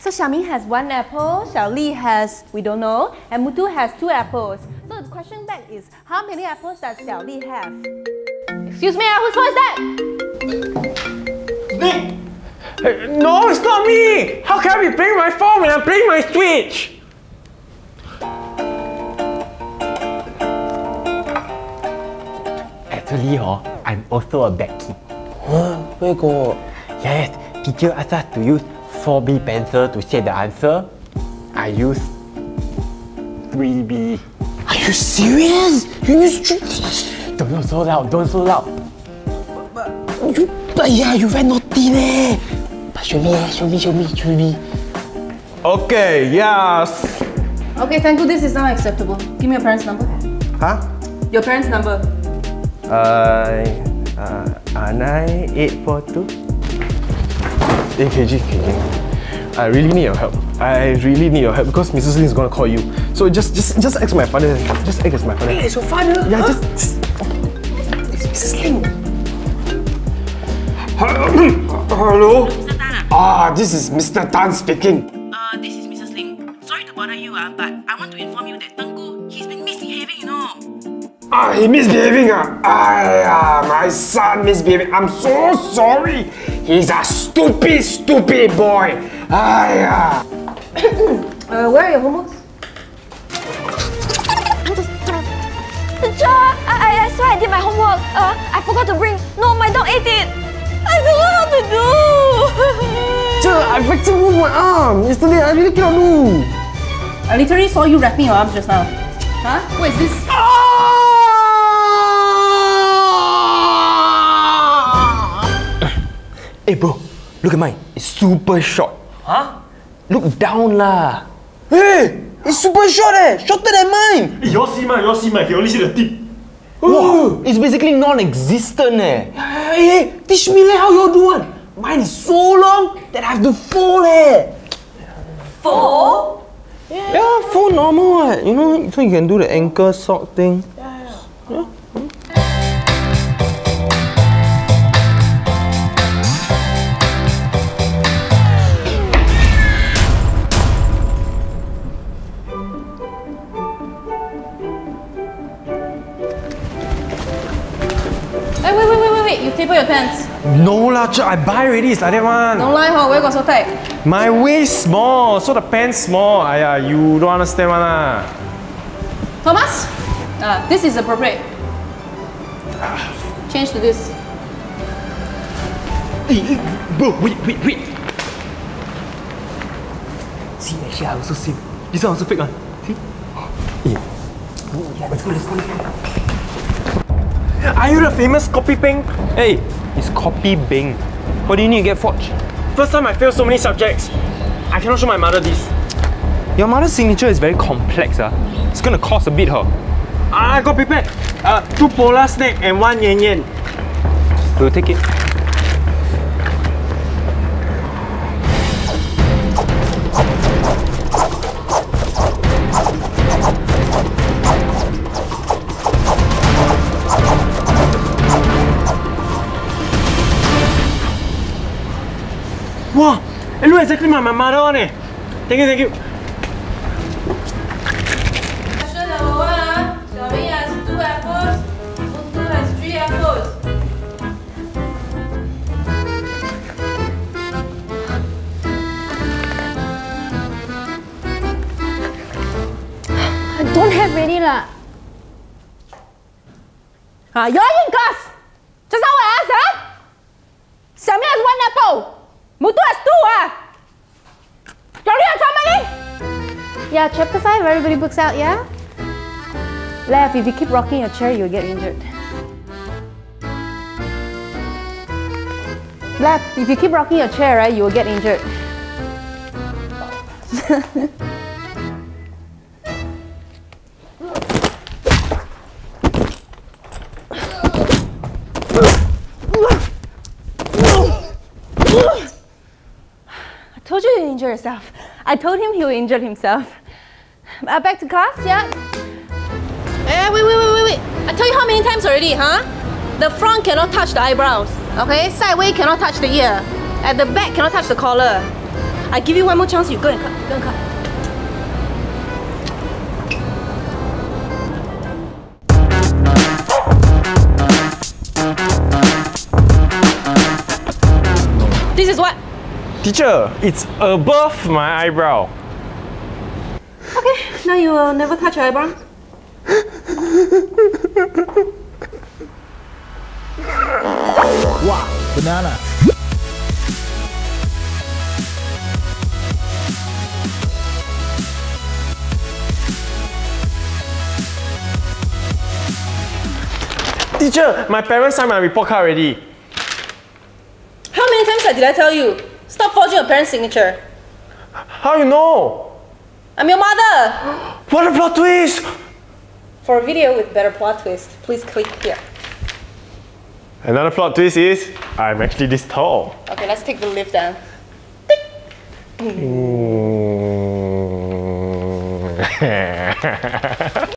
So Xiaoming has one apple, Xiaoli has, we don't know, and Mutu has two apples. So the question back is, how many apples does Xiaoli have? Excuse me, whose phone is that? Nick! Uh, no, it's not me! How can I be playing my phone when I'm playing my Switch? Actually, oh, I'm also a bad kid. Huh? Where got? Yes, teacher asked us to use 4B pencil to shade the answer. I use 3B. Are you serious? You use three? Don't know so loud, don't so loud. You, but yeah, you very naughty leh. But show me, show me, show me, show me. Okay, yes. Okay, thank you, this is not acceptable. Give me your parents' number. Huh? Your parents' number. Uh, uh, uh, 9842. Hey, KG, KG. I really need your help. I really need your help because Mrs. Ling is gonna call you. So just, just, just ask my father. Just ask my father. Hey, it's your father. Yeah, huh? just, just It's Mrs. Ling. Hello? Mr. Tan, Ah, this is Mr. Tan speaking. uh, this is Mrs. Ling. Sorry to bother you, uh, but I want to inform you that Tengku, he's been misbehaving, you know. Ah, he misbehaving ah. Ah, my son misbehaving. I'm so sorry. He's a stupid, stupid boy. Ah, Uh, where are your homeworks? Teacher, I, I, I swear I did my homework. Uh, I forgot to bring. No, my dog ate it. I don't know how to do. Sir, I fractured both my arm. Yesterday, I really cannot do. I literally saw you wrapping your arms just now. Huh? What is this? Hey bro, look at mine. It's super short. Huh? Look down lah. Hey, it's super short eh. Shorter than mine. You all see mine, you all see mine. You only see the tip. Wow, it's basically non-existent eh. Hey, hey, teach me leh how you do one. Mine is so long that I have to fold eh. Four? Yeah, fold normal what. You know, so you can do the ankle sock thing. Hey, wait, You taper your pants. No lah, I buy already. It's like that one. Don't lie, huh? Where got so tight? My waist small, so the pants small. Aya, you don't understand one lah. Thomas? Ah, this is appropriate. Change to this. Hey, hey, bro, wait, wait, wait. See, actually I also see. This one also fake one. See? Let's go, let's go, let's go. Are you the famous copy peng? Hey, it's copy Bing. What do you need to get forged? First time I failed so many subjects. I cannot show my mother this. Your mother's signature is very complex ah. It's gonna cost a bit huh? I got prepared. Uh, two polar snake and one Yan Yan. We'll take it. Wow, it looks exactly like my mother eh. Thank you, thank you. I don't have ready lah. Ah, you're in class. Just now I asked, huh? Xiaoming has one apple. Mutu has two, ah. Has how? Yeah, chapter 5, everybody books out, yeah? Lev, if you keep rocking your chair, you'll get injured. Lev, if you keep rocking your chair, right, you will get injured. told you you injure yourself. I told him he will injure himself. Uh, back to class, yeah? Eh, wait, wait, wait, wait, wait. I tell you how many times already, huh? The front cannot touch the eyebrows, okay? Sideway cannot touch the ear. At the back cannot touch the collar. I give you one more chance. You go and cut. Go and cut. This is what? Teacher, it's above my eyebrow. Okay, now you will never touch your eyebrow. Wow, banana. Teacher, my parents signed my report card already. How many times did I tell you? Stop forging your parents' signature. How you know? I'm your mother. What a plot twist! For a video with better plot twist, please click here. Another plot twist is I'm actually this tall. Okay, let's take the lift down. Mm.